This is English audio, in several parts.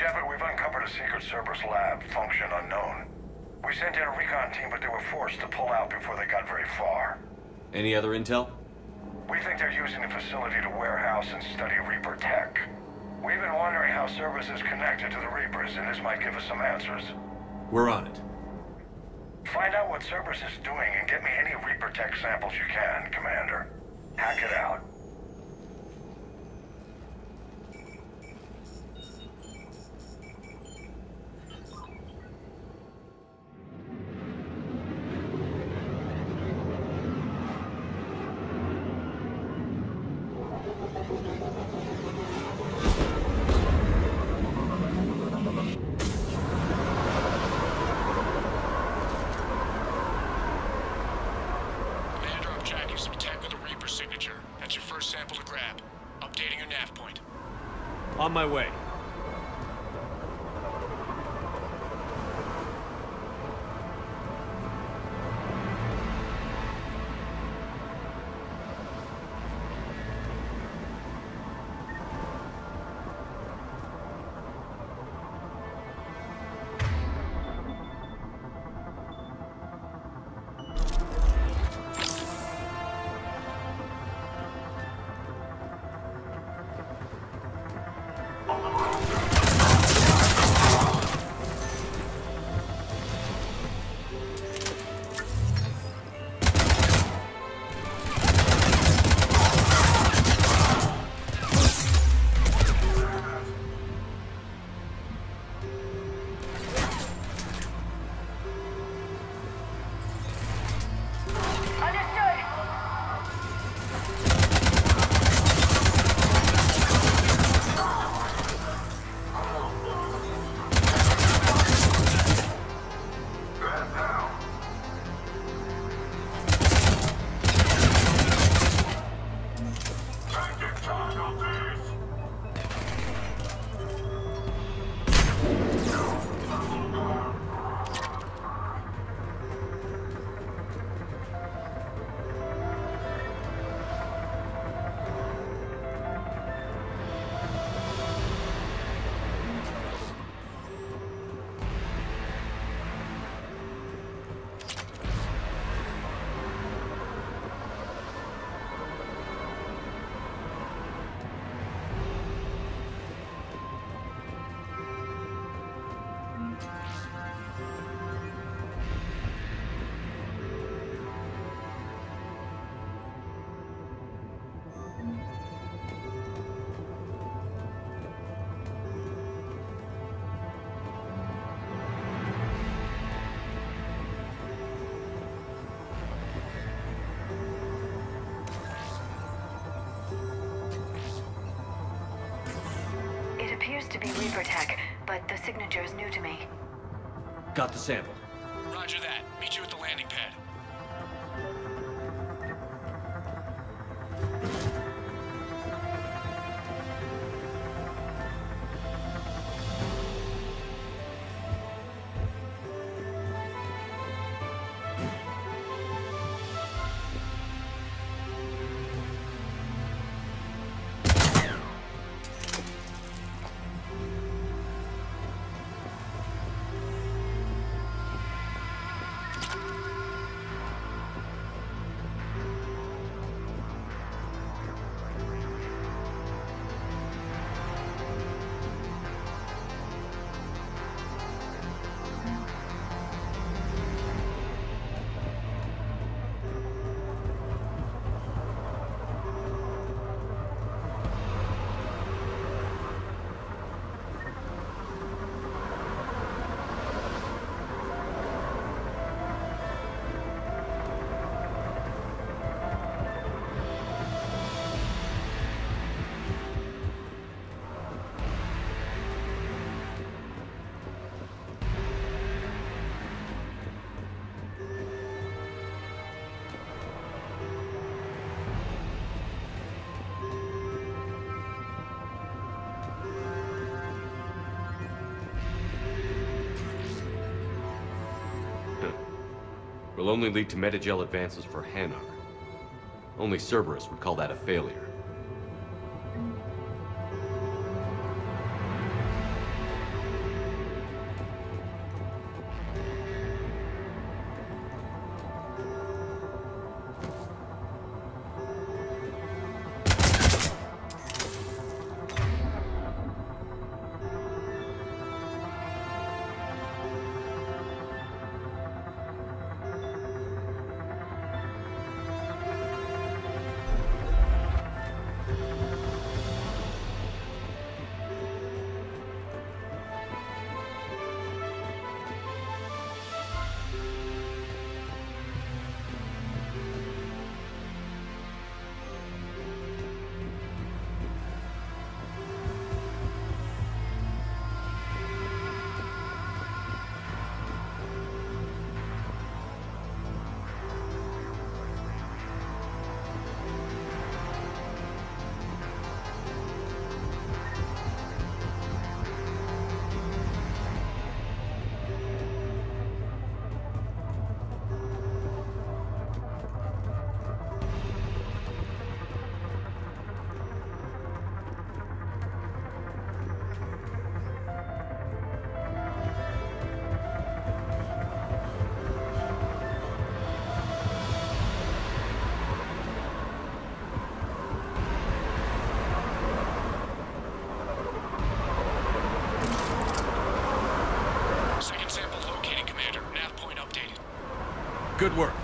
Shepard, we've uncovered a secret Cerberus lab, function unknown. We sent in a recon team, but they were forced to pull out before they got very far. Any other intel? We think they're using the facility to warehouse and study Reaper tech. We've been wondering how Cerberus is connected to the Reapers, and this might give us some answers. We're on it. Find out what Cerberus is doing and get me any Reaper tech samples you can, Commander. Hack it out. Commander, I'm tracking some tech with a Reaper signature. That's your first sample to grab. Updating your nav point. On my way. It appears to be Reaper tech, but the signature is new to me. Got the sample. Roger that. Meet you at the landing pad. Will only lead to medi-gel advances for Hanar. Only Cerberus would call that a failure. Good work.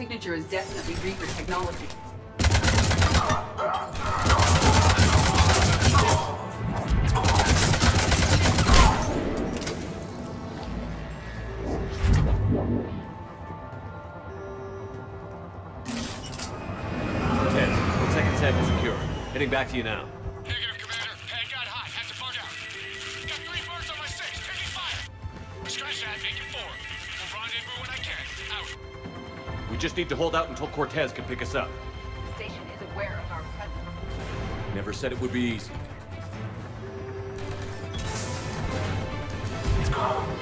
Signature is definitely Reaper technology. Ted, second sample secure. Heading back to you now. Negative, Commander. Head got hot. Had to bug out. Got three birds on my six. Taking fire. Scratch that. Making four. We'll rendezvous when I can. Out. We just need to hold out until Cortez can pick us up. The station is aware of our presence. Never said it would be easy. Stay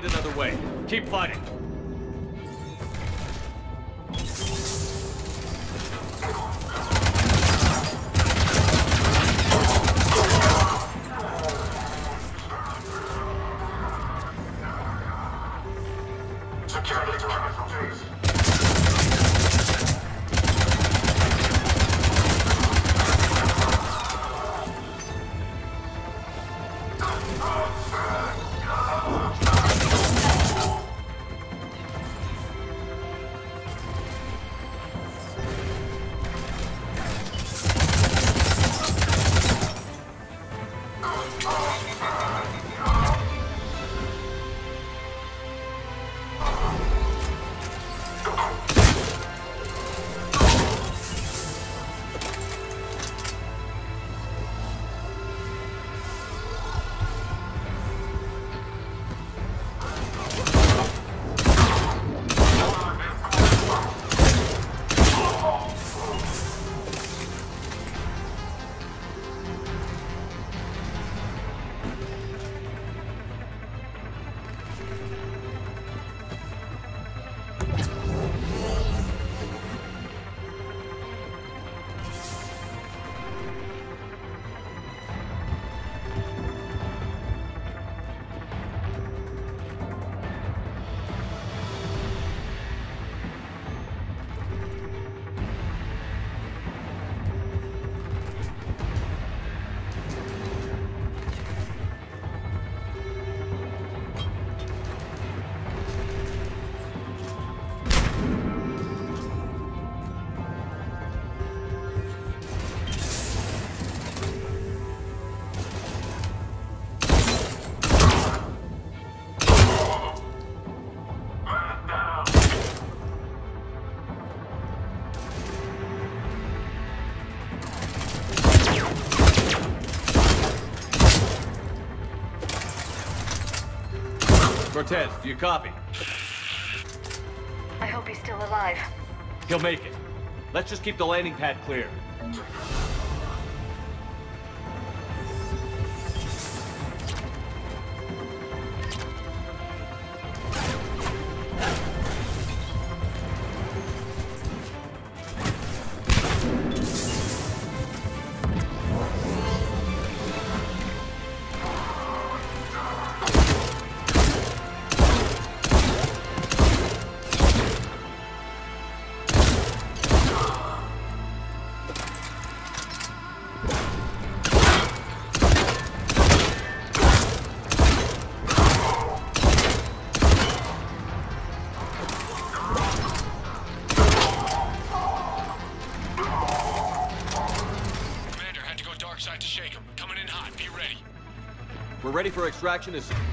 find another way. Keep fighting. Cortez, do you copy? I hope he's still alive. He'll make it. Let's just keep the landing pad clear. For extraction as